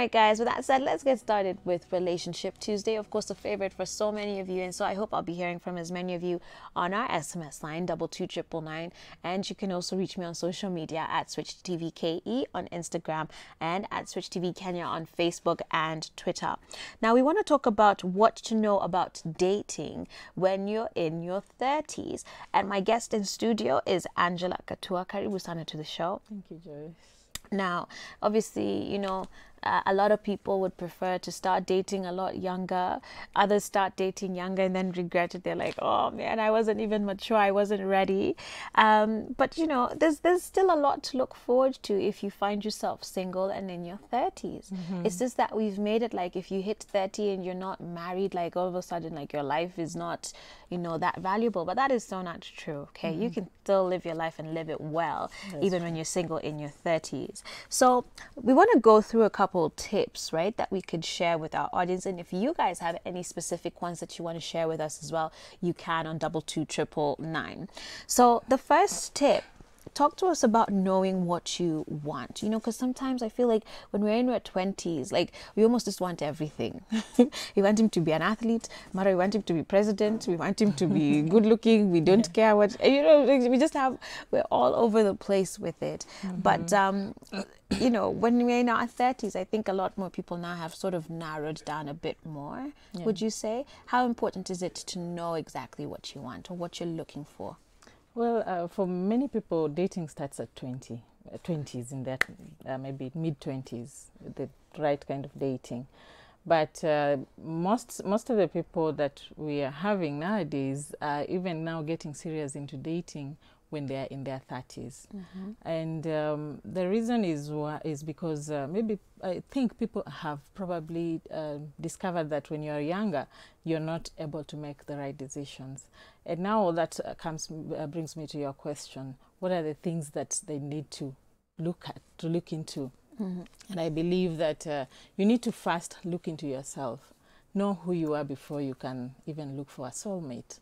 right, guys. With that said, let's get started with Relationship Tuesday. Of course, a favorite for so many of you, and so I hope I'll be hearing from as many of you on our SMS line double two triple nine, and you can also reach me on social media at Switch TV KE on Instagram and at Switch TV Kenya on Facebook and Twitter. Now, we want to talk about what to know about dating when you're in your thirties, and my guest in studio is Angela Katua. Karibu sana to the show. Thank you, Joyce. Now, obviously, you know, uh, a lot of people would prefer to start dating a lot younger. Others start dating younger and then regret it. They're like, "Oh man, I wasn't even mature. I wasn't ready." Um, but you know, there's there's still a lot to look forward to if you find yourself single and in your 30s. It's just that we've made it like if you hit 30 and you're not married, like all of a sudden, like your life is not, you know, that valuable. But that is so not true. Okay, you can still live your life and live it well, even when you're single in your 30s. So we want to go through a couple tips, right, that we could share with our audience. And if you guys have any specific ones that you want to share with us as well, you can on double two triple nine. So the first tip talk to us about knowing what you want you know because sometimes i feel like when we're in our 20s like we almost just want everything. We want him to be an athlete matter we want him to be president we want him to be good looking we don't care what you know we just have we're all over the place with it. But um you know when we're in our 30s i think a lot more people now have sort of narrowed down a bit more would you say? How important is it to know exactly what you want or what you're looking for Well, uh, for many people, dating starts at 20, uh, 20s, in that uh, maybe mid 20s, the right kind of dating. But uh, most most of the people that we are having nowadays are even now getting serious into dating when they are in their 30s. And um, the reason is is because uh, maybe I think people have probably uh, discovered that when you're younger, you're not able to make the right decisions. And now all that uh, comes uh, brings me to your question: What are the things that they need to look at, to look into? And I believe that uh, you need to first look into yourself, know who you are before you can even look for a soulmate.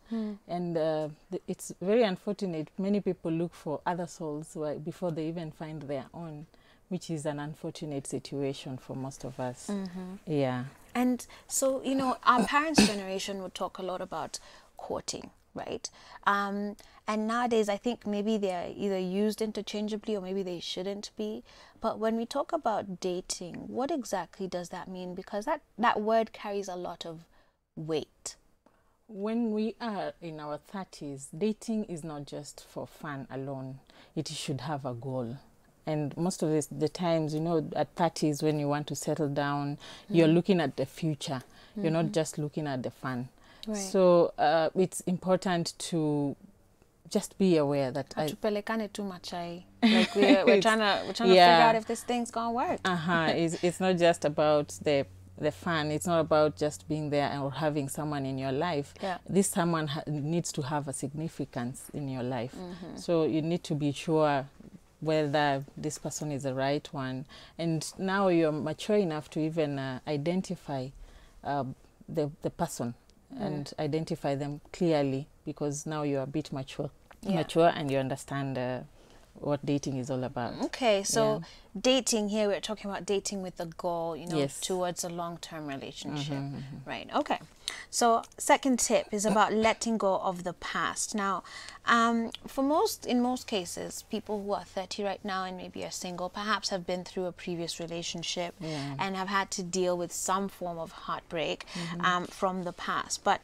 And uh, th- it's very unfortunate. Many people look for other souls before they even find their own, which is an unfortunate situation for most of us. Yeah. And so, you know, our parents' generation would talk a lot about courting, right? Um, and nowadays, I think maybe they're either used interchangeably or maybe they shouldn't be. But when we talk about dating, what exactly does that mean? Because that, that word carries a lot of weight. When we are in our 30s, dating is not just for fun alone, it should have a goal. And most of this, the times, you know, at 30s, when you want to settle down, you're looking at the future. You're not just looking at the fun. Right. So uh, it's important to just be aware that I, too much. I like we're, we're trying to we're trying to figure out if this thing's gonna work. uh-huh, it's, it's not just about the the fun. It's not about just being there or having someone in your life. Yeah. This someone ha- needs to have a significance in your life. Mm-hmm. So you need to be sure whether this person is the right one. And now you're mature enough to even uh, identify uh, the the person and identify them clearly because now you're a bit mature, Yeah. mature, and you understand uh, what dating is all about. Okay, so dating here we're talking about dating with a goal, you know, Yes. Towards a long-term relationship. Right. Okay. So second tip is about letting go of the past. Now, um, for most in most cases, people who are 30 right now and maybe are single perhaps have been through a previous relationship Yeah. and have had to deal with some form of heartbreak Mm-hmm. um, from the past. But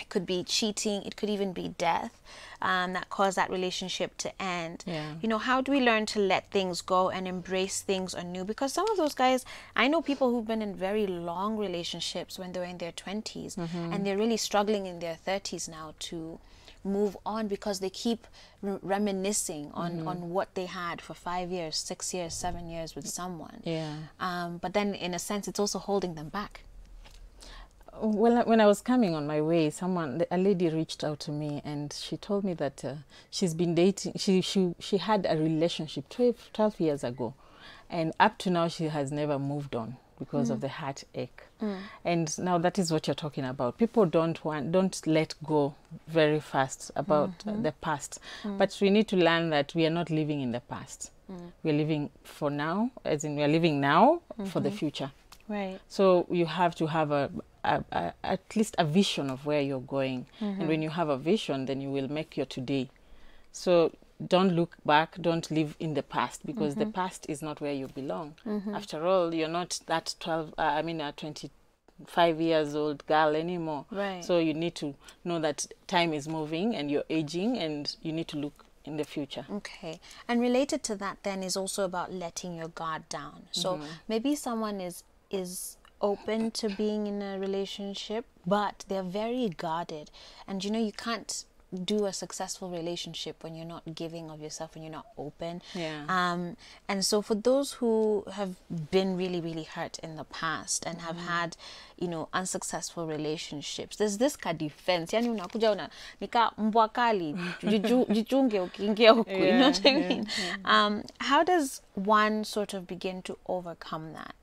it could be cheating, it could even be death um, that caused that relationship to end. Yeah. You know, how do we learn to let things go and embrace things anew? Because some of those guys, I know people who've been in very long relationships when they're in their 20s and they're really struggling in their 30s now to move on because they keep re- reminiscing on, on what they had for five years, six years, seven years with someone. Yeah. Um, but then, in a sense, it's also holding them back. Well, when I was coming on my way, someone, a lady reached out to me and she told me that uh, she's been dating, she, she, she had a relationship 12, 12 years ago. And up to now, she has never moved on because of hmm. the heartache. Hmm. And now that is what you're talking about. People don't want, don't let go very fast about uh, the past. Hmm. But we need to learn that we are not living in the past. We are living for now, as in we are living now mm-hmm. for the future. Right. So you have to have a, a, a at least a vision of where you're going, and mm-hmm. when you have a vision, then you will make your today. So don't look back. Don't live in the past because the mm-hmm. past is not where you belong. Mm-hmm. After all, you're not that twelve. Uh, I mean, a twenty-five years old girl anymore. Right. So you need to know that time is moving and you're aging, and you need to look in the future. Okay. And related to that then is also about letting your guard down. So maybe someone is is open to being in a relationship, but they're very guarded. And you know, you can't do a successful relationship when you're not giving of yourself, when you're not open. Yeah. Um, and so for those who have been really, really hurt in the past and have had, you know, unsuccessful relationships, there's this ka defense. Yani unakuja una nika mbwa kali, jichunge ukiingia huku, you know what I yeah, mean? Um, how does one sort of begin to overcome that?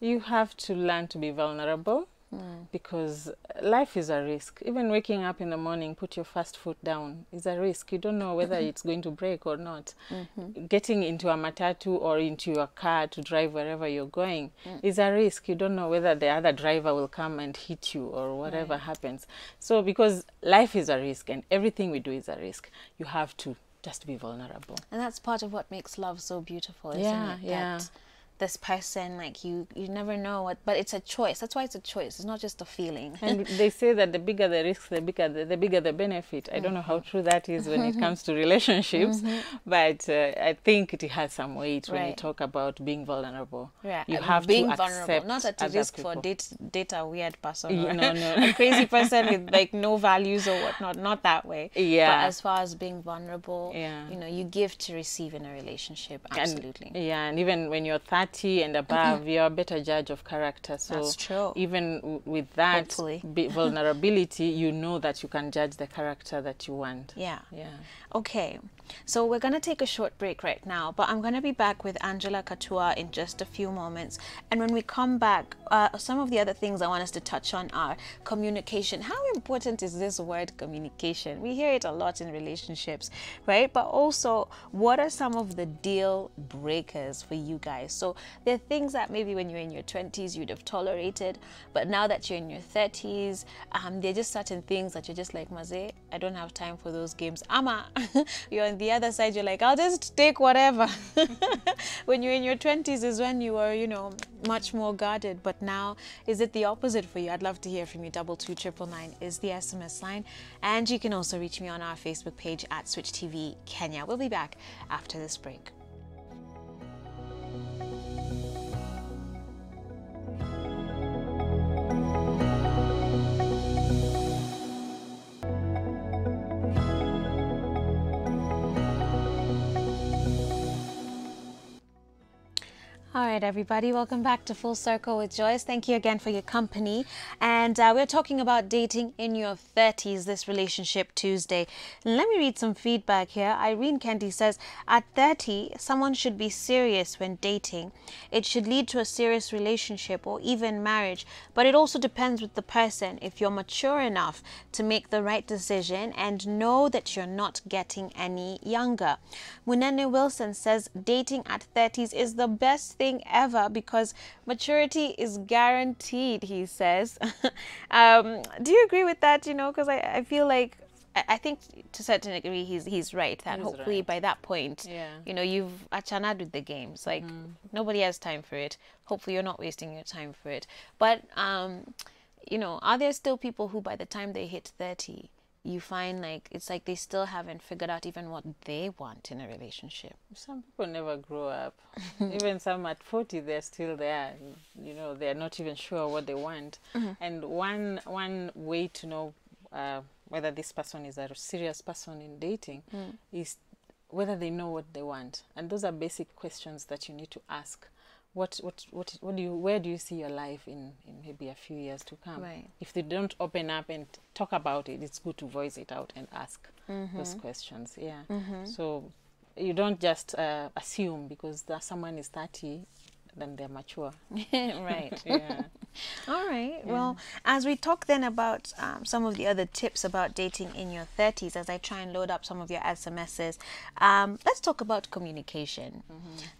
You have to learn to be vulnerable hmm. because life is a risk. Even waking up in the morning, put your first foot down is a risk. You don't know whether it's going to break or not. Mm-hmm. Getting into a matatu or into your car to drive wherever you're going mm. is a risk. You don't know whether the other driver will come and hit you or whatever happens. So, because life is a risk and everything we do is a risk, you have to just be vulnerable. And that's part of what makes love so beautiful, isn't Yeah, it? yeah. This person, like you, you never know what, but it's a choice. That's why it's a choice. It's not just a feeling. and they say that the bigger the risk, the bigger the, the bigger the benefit. I don't know how true that is when it comes to relationships, but uh, I think it has some weight when you talk about being vulnerable. Yeah, you have being to vulnerable, accept not at risk for people. date date a weird person, Yeah, no, no. a crazy person with like no values or whatnot. Not that way. Yeah. But as far as being vulnerable, Yeah. you know, you give to receive in a relationship. And- Absolutely. yeah, and even when you're 30 and above, you're a better judge of character. So That's true. even w- with that vulnerability, you know that you can judge the character that you want. yeah. Yeah. Okay, so we're going to take a short break right now, but I'm going to be back with Angela Katua in just a few moments. And when we come back, uh, some of the other things I want us to touch on are communication. How important is this word communication? We hear it a lot in relationships, right? But also, what are some of the deal breakers for you guys? So there are things that maybe when you're in your 20s you'd have tolerated, but now that you're in your 30s, um, there are just certain things that you're just like, Maze, I don't have time for those games. Ama, you're the other side, you're like, I'll just take whatever. when you're in your 20s is when you are, you know, much more guarded. But now, is it the opposite for you? I'd love to hear from you. Double two triple nine is the SMS line. And you can also reach me on our Facebook page at Switch TV Kenya. We'll be back after this break. All right, everybody, welcome back to Full Circle with Joyce. Thank you again for your company. And uh, we're talking about dating in your 30s, this relationship Tuesday. Let me read some feedback here. Irene Kendi says, At 30, someone should be serious when dating. It should lead to a serious relationship or even marriage, but it also depends with the person. If you're mature enough to make the right decision and know that you're not getting any younger. Munene Wilson says, Dating at 30s is the best thing ever because maturity is guaranteed, he says. um, do you agree with that? You know, because I, I feel like I think to a certain degree he's he's right that He's hopefully right. by that point Yeah. you know you've achanad with the games like nobody has time for it hopefully you're not wasting your time for it but um you know are there still people who by the time they hit 30 you find like it's like they still haven't figured out even what they want in a relationship Some people never grow up. even some at 40, they're still there. You know, they're not even sure what they want. And one one way to know uh, whether this person is a serious person in dating is whether they know what they want. And those are basic questions that you need to ask. What what what what do you where do you see your life in in maybe a few years to come? Right. If they don't open up and talk about it, it's good to voice it out and ask those questions. Yeah. So you don't just uh, assume because that someone is 30 then they're mature. right. yeah. All right. Well, as we talk then about um, some of the other tips about dating in your 30s, as I try and load up some of your SMSs, um, let's talk about communication.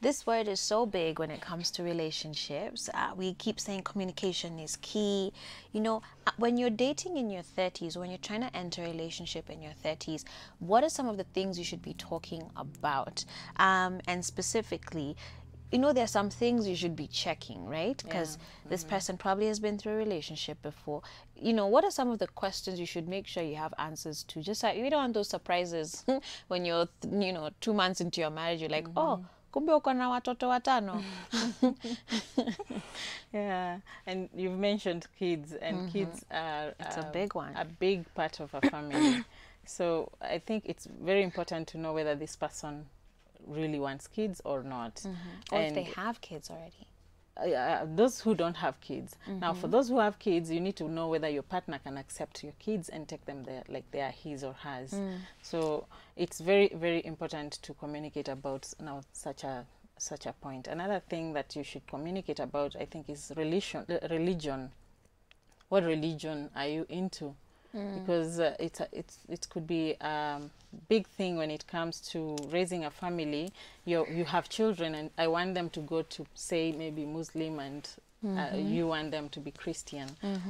This word is so big when it comes to relationships. Uh, we keep saying communication is key. You know, uh, when you're dating in your 30s, when you're trying to enter a relationship in your 30s, what are some of the things you should be talking about? Um, and specifically, you know there are some things you should be checking right? Because this mm-hmm. person probably has been through a relationship before. You know what are some of the questions you should make sure you have answers to? Just like you don't want those surprises when you're you know two months into your marriage you're like mm-hmm. oh kumbe uko na watoto watano. Yeah, and you've mentioned kids, and mm-hmm. kids are It's a uh, big one. a big part of a family. so I think it's very important to know whether this person really wants kids or not. or if they have kids already uh, those who don't have kids. Now, for those who have kids, you need to know whether your partner can accept your kids and take them there like they are his or hers. So it's very, very important to communicate about now such a such a point. Another thing that you should communicate about, I think, is religion. uh, Religion. What religion are you into? Because uh, it's a, it's it could be a big thing when it comes to raising a family. You you have children, and I want them to go to say maybe Muslim, and uh, you want them to be Christian,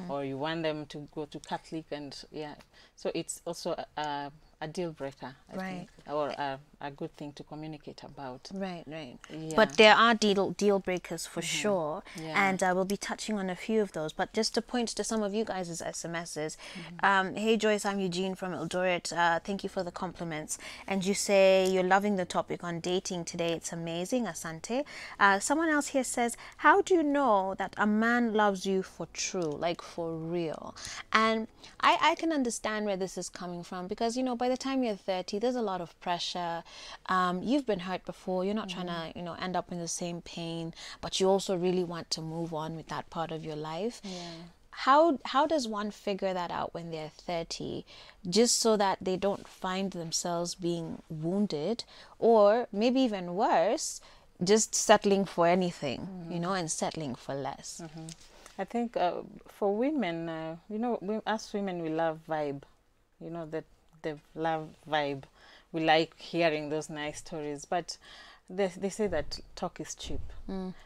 or you want them to go to Catholic, and yeah. So it's also a, a, a deal breaker, I Right. think, or a, a good thing to communicate about. Right, right. Yeah. But there are deal deal breakers for sure, Yeah. and uh, we'll be touching on a few of those. But just to point to some of you guys' SMSs, um, hey Joyce, I'm Eugene from Eldoret. Uh, thank you for the compliments. And you say you're loving the topic on dating today. It's amazing, Asante. Uh, someone else here says, how do you know that a man loves you for true, like for real? And I I can understand where this is coming from because you know by the time you're 30, there's a lot of pressure. Um, you've been hurt before. You're not trying to, you know, end up in the same pain, but you also really want to move on with that part of your life. Yeah. How how does one figure that out when they're 30 just so that they don't find themselves being wounded or maybe even worse just settling for anything, you know, and settling for less. I think uh, for women, uh, you know, we, us women, we love vibe. You know that the love vibe. We like hearing those nice stories, but they they say that talk is cheap.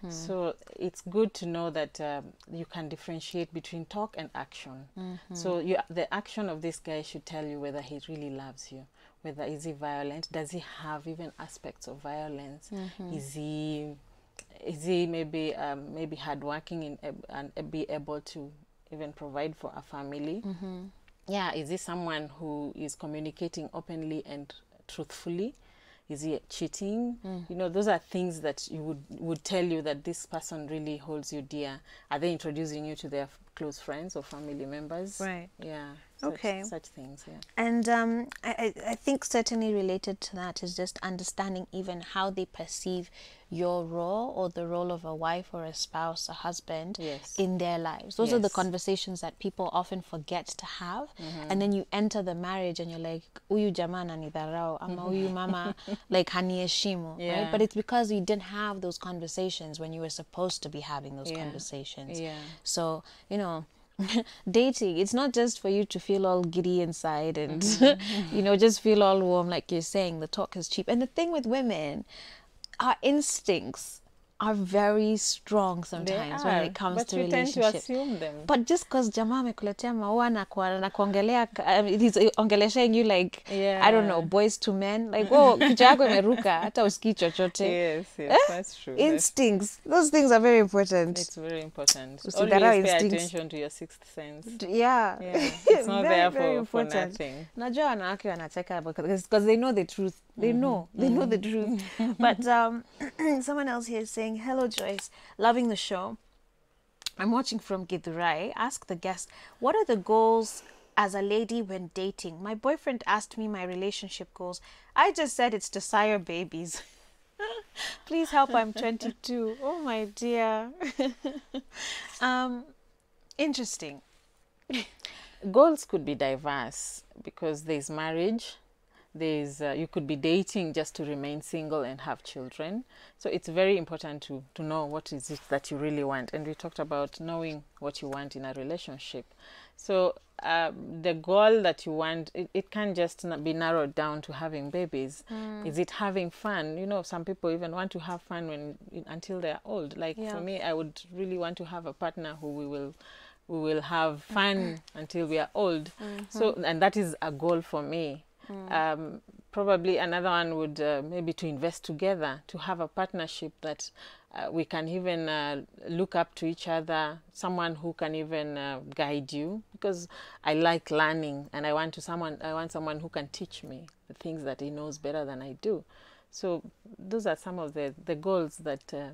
So it's good to know that um, you can differentiate between talk and action. So you, the action of this guy should tell you whether he really loves you. Whether is he violent? Does he have even aspects of violence? Is he is he maybe um, maybe hardworking and be able to even provide for a family? Yeah, is he someone who is communicating openly and truthfully? Is he cheating? Hmm. You know, those are things that you would would tell you that this person really holds you dear. Are they introducing you to their close friends or family members? Right. Yeah. Such, Okay. Such things. Yeah. And um, I, I think certainly related to that is just understanding even how they perceive your role or the role of a wife or a spouse, a husband Yes. in their lives. Those are the conversations that people often forget to have. And then you enter the marriage and you're like, huyu jamaa ananidharau ama huyu mama like haniheshimu, right? But it's because you didn't have those conversations when you were supposed to be having those Yeah. conversations. Yeah. So, you know, dating, it's not just for you to feel all giddy inside and, mm-hmm. you know, just feel all warm, like you're saying. The talk is cheap. And the thing with women, our instincts are very strong sometimes when it comes but to relationships. But just because jamaa amekuletea maua na kuongelea um, he's ongeleshing you like yeah. I don't know boys to men like oh kichwa yako imeruka hata usikii chochote Yes, yes, eh? that's true. Instincts. That's those things are very important It's very important. Usidharau Always pay instincts. attention to your sixth sense. yeah, Yeah, it's not Very, there very for, for nothing. najua wanawake wanacheka because they know the truth they know. They know the truth. But um, someone else here is saying hello joyce. Loving the show. I'm watching from githurai ask the guest what are the goals as a lady when dating? My boyfriend asked me my relationship goals. I just said it's to sire babies. Please help i'm 22 oh my dear. Um interesting. Goals could be diverse because there's marriage, there's uh, you could be dating just to remain single and have children. So it's very important to to know what is it that you really want. And we talked about knowing what you want in a relationship. So um, the goal that you want it, it can just be narrowed down to having babies. Is it having fun? You know some people even want to have fun when until they're old. Like Yeah. for me i would really want to have a partner who we will we will have fun until we are old. So and that is a goal for me um, probably another one would uh, maybe to invest together to have a partnership that uh, we can even uh, look up to each other someone who can even uh, guide you. Because i like learning and i want to someone i want someone who can teach me the things that he knows better than i do. So those are some of the the goals that uh,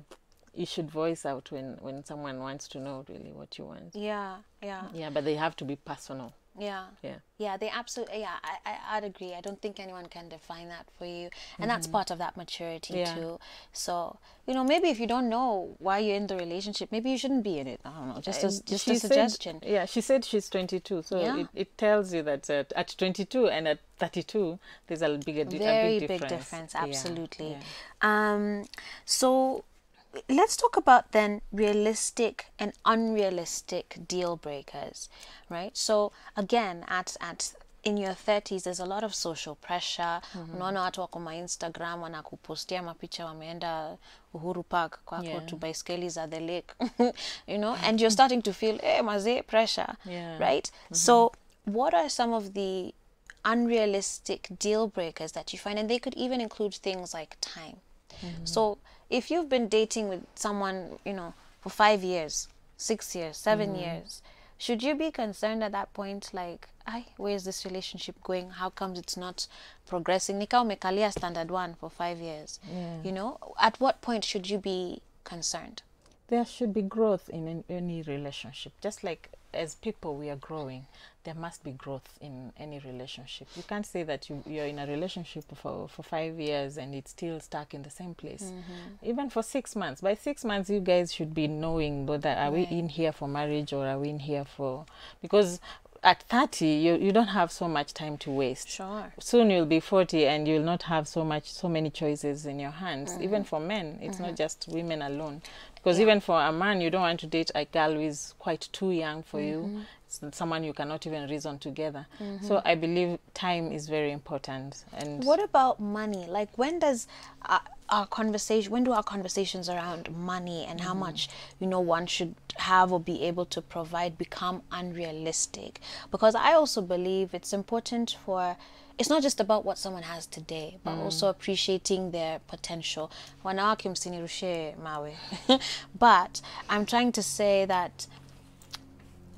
you should voice out when when someone wants to know really what you want. Yeah, yeah, yeah but they have to be personal yeah. yeah Yeah, they absolutely. Yeah, I, I, I'd agree. I don't think anyone can define that for you, and that's part of that maturity Yeah. too. So you know, maybe if you don't know why you're in the relationship, maybe you shouldn't be in it. I don't know. Just a, just she a said- suggestion. yeah, she said she's 22, so Yeah. it, it tells you that uh, at 22 and at 32, there's a bigger Very a big big difference. difference. Yeah, Absolutely. yeah. Um, so let's talk about then realistic and unrealistic deal breakers, right? So again, at at in your 30s there's a lot of social pressure. Mm-hmm. Unaona watu wako ma instagram wanakupostia mapicha wameenda uhuru park kwako Yeah. tu baiskeli za the lake you know and you're mm-hmm. starting to feel eh, mazee pressure Yeah. right? Mm-hmm. So what are some of the unrealistic deal breakers that you find? And they could even include things like time. So if you've been dating with someone you know for five years six years 7 mm-hmm. years should you be concerned at that point like I, where's this relationship going? How comes it's not progressing? Nika umekalia standard one for five years. Yeah. you know at what point should you be concerned There should be growth in an- any relationship. Just like as people, we are growing. There must be growth in any relationship. You can't say that you, you're in a relationship for, for five years and it's still stuck in the same place. Mm-hmm. Even for six months. By six months, you guys should be knowing whether are Right. we in here for marriage or are we in here for. Because at 30, you, you don't have so much time to waste sure soon you'll be 40 and you'll not have so much so many choices in your hands even mm-hmm. for men it's not mm-hmm. just women alone because Yeah. even for a man you don't want to date a girl who is quite too young for you it's not someone you cannot even reason together mm-hmm. so i believe time is very important and What about money? Like, when does uh, our conversation, when do our conversations around money and how mm. much, you know, one should have or be able to provide become unrealistic? Because I also believe it's important for, it's not just about what someone has today, but mm. also appreciating their potential. Wanawake msinirushe mawe. but I'm trying to say that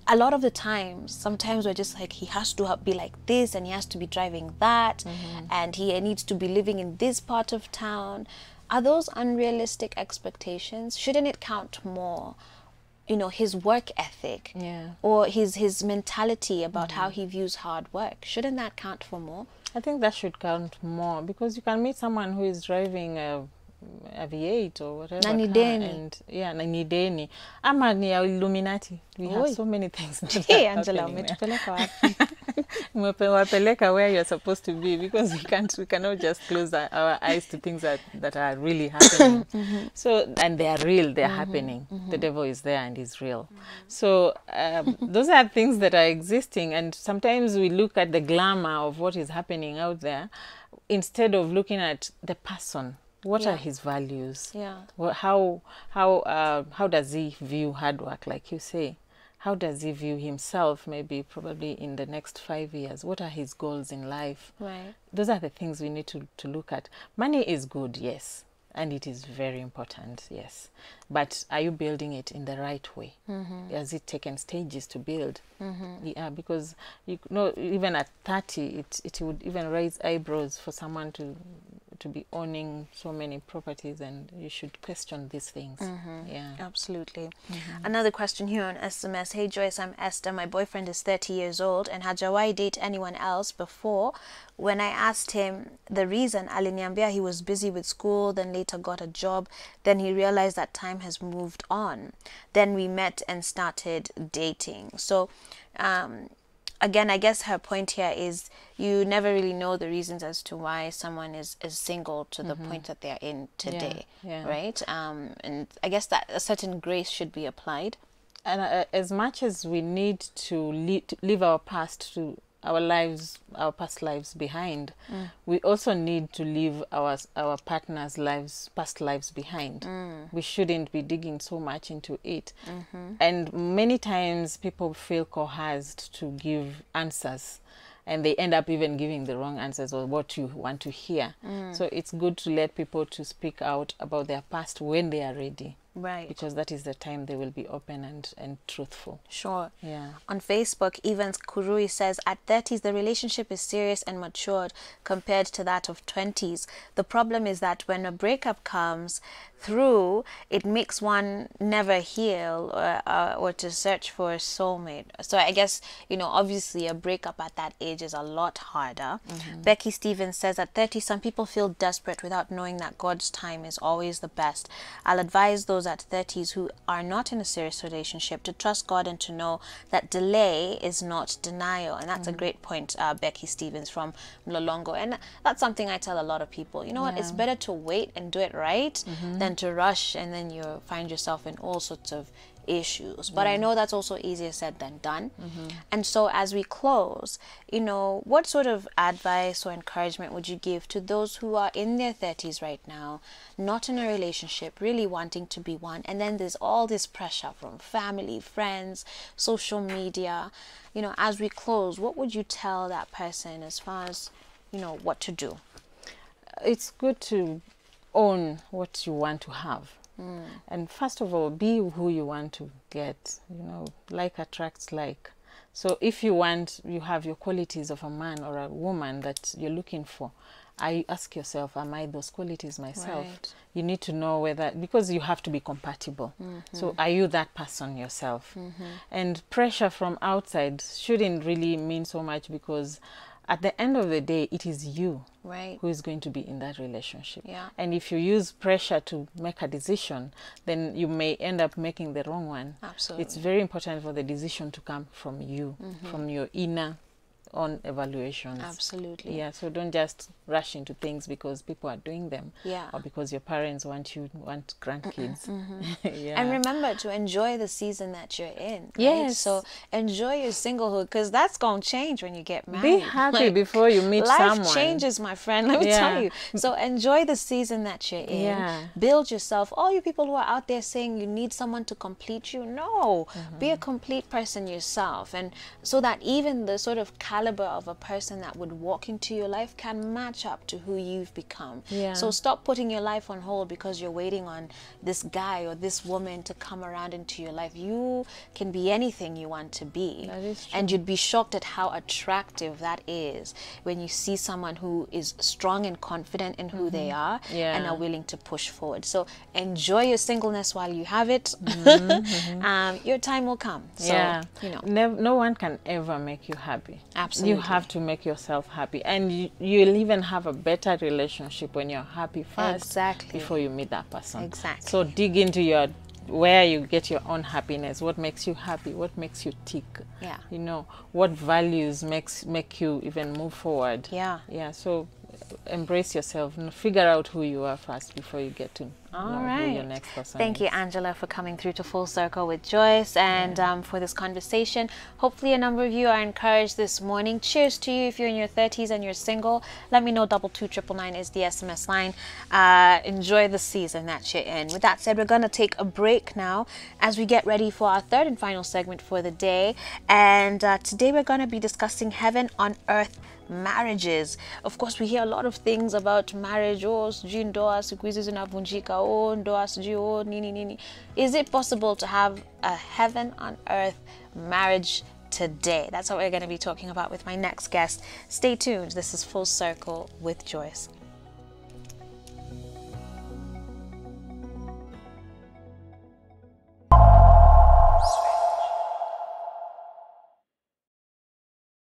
a lot of the times sometimes we're just like he has to be like this and he has to be driving that mm-hmm. and he needs to be living in this part of town. Are those unrealistic expectations? Shouldn't it count more you know his work ethic Yeah. or his his mentality about how mm-hmm. he views hard work? Shouldn't that count for more? I think that should count more because you can meet someone who is driving a a V8 or whatever Na ni deni. and yeah na ni deni. Ama ni ya illuminati. We have so many things hey angela umetupeleka wapi? Wapeleka where you're supposed to be because we can't we cannot just close our, our eyes to things that that are really happening. So and they are real they're happening. The devil is there and is real. So um, those are things that are existing and sometimes we look at the glamour of what is happening out there instead of looking at the person what Yeah. are his values? Yeah. Well, how how uh, how does he view hard work? Like you say how does he view himself maybe probably in the next five years? What are his goals in life? Right. Those are the things we need to, to look at. Money is good yes and it is very important yes. But are you building it in the right way? Has it taken stages to build? Yeah because you know even at 30 it, it would even raise eyebrows for someone to to be owning so many properties and you should question these things yeah Absolutely. Another question here on SMS. Hey Joyce, I'm Esther. My boyfriend is 30 years old and had Jawai date anyone else before. When I asked him the reason, aliniambia he was busy with school, then later got a job. Then he realized that time has moved on. Then we met and started dating. So, um, again, I guess her point here is you never really know the reasons as to why someone is, is single to the point that they're in today, Mm-hmm. yeah. right? Um, and I guess that a certain grace should be applied. and uh, as much as we need to, le- to leave our past to our lives our past lives behind Mm. we also need to leave our our partners lives past lives behind Mm. we shouldn't be digging so much into it -hmm. and many times people feel coerced to give answers and they end up even giving the wrong answers or what you want to hear Mm. so it's good to let people to speak out about their past when they are ready Right. because that is the time they will be open and, and truthful. Sure. Yeah. On Facebook, Evans Kurui says at 30s, the relationship is serious and matured compared to that of 20s. The problem is that when a breakup comes through, it makes one never heal or, uh, or to search for a soulmate. So I guess, you know, obviously a breakup at that age is a lot harder. Becky Stevens says at 30, some people feel desperate without knowing that God's time is always the best. I'll advise those at 30s who are not in a serious relationship to trust God and to know that delay is not denial. And that's a great point, uh, Becky Stevens from Mlolongo. And that's something I tell a lot of people. You know what? It's better to wait and do it right than to rush and then you find yourself in all sorts of issues. But I know that's also easier said than done. Mm-hmm. And so as we close, you know, what sort of advice or encouragement would you give to those who are in their 30s right now, not in a relationship, really wanting to be one, and then there's all this pressure from family, friends, social media. You know, as we close, what would you tell that person as far as, you know, what to do? It's good to own what you want to have. And first of all, be who you want to get. You know, like attracts like. So if you want, you have your qualities of a man or a woman that you're looking for. I ask yourself, am I those qualities myself? Right. You need to know whether because you have to be compatible. Mm-hmm. So are you that person yourself? Mm-hmm. And pressure from outside shouldn't really mean so much because at the end of the day, it is you Right. who is going to be in that relationship. Yeah. And if you use pressure to make a decision, then you may end up making the wrong one. Absolutely. It's very important for the decision to come from you, mm-hmm. from your inner on evaluations. Absolutely. Yeah, so don't just rush into things because people are doing them. Yeah. Or because your parents want you want grandkids. yeah. And remember to enjoy the season that you're in. right? Yes. So enjoy your singlehood because that's going to change when you get married. be happy Like, before you meet Life someone. changes, my friend. Let me Yeah. tell you. So enjoy the season that you're in. Yeah. Build yourself. All you people who are out there saying you need someone to complete you, no. Mm-hmm. Be a complete person yourself. And so that even the sort of caliber of a person that would walk into your life can match up to who you've become. Yeah. So stop putting your life on hold because you're waiting on this guy or this woman to come around into your life. You can be anything you want to be. That is And you'd be shocked at how attractive that is when you see someone who is strong and confident in who they mm-hmm. are and are willing to push forward. So enjoy your singleness while you have it. Mm-hmm, mm-hmm. um, your time will come. So, yeah. you know. Nev- no one can ever make you happy. Absolutely. You have to make yourself happy. And you, you'll even have a better relationship when you're happy first. Exactly. Before you meet that person. Exactly. So dig into your where you get your own happiness what makes you happy what makes you tick Yeah. you know what values makes make you even move forward Yeah. yeah so embrace yourself and figure out who you are first before you get to All right. who your next person Thank is. you, Angela, for coming through to Full Circle with Joyce and um, for this conversation. Hopefully, a number of you are encouraged this morning. Cheers to you if you're in your 30s and you're single. Let me know. Double two triple nine is the SMS line. Uh, enjoy the season that you're in. With that said, we're going to take a break now as we get ready for our third and final segment for the day. And uh, today, we're going to be discussing heaven on earth marriages. Of course we hear a lot of things about marriage. Oh oh oh nini nini. Is it possible to have a heaven on earth marriage today? That's what we're going to be talking about with my next guest. Stay tuned. This is full circle with joyce